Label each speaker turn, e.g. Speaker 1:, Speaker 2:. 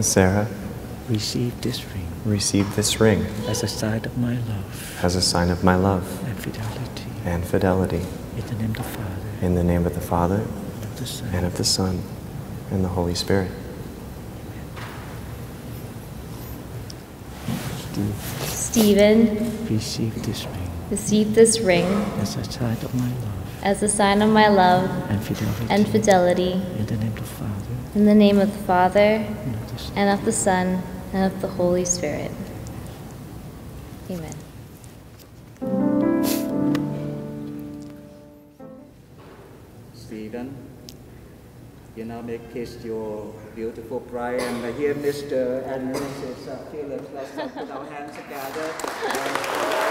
Speaker 1: Sarah,
Speaker 2: receive this ring.
Speaker 1: Receive this ring.
Speaker 2: As a sign of my love.
Speaker 1: As a sign of my love.
Speaker 2: And fidelity.
Speaker 1: and fidelity.
Speaker 2: In the name of the Father,
Speaker 1: In the name of the Father,
Speaker 2: and of the Son,
Speaker 1: and of the Son, and the Holy Spirit.
Speaker 2: Steve,
Speaker 3: Steven,
Speaker 2: receive this ring.
Speaker 3: receive this ring.
Speaker 2: As a sign of my love.
Speaker 3: As a sign of my love.
Speaker 2: And fidelity.
Speaker 3: and fidelity.
Speaker 2: In the name of the Father,
Speaker 3: In the name of the Father,
Speaker 2: and of the Son.
Speaker 3: and of the Son, and of the Holy Spirit. Amen.
Speaker 4: Steven, you now make kiss your beautiful bride, and here Mr. and Mrs. Phillips. Let's put our hands together.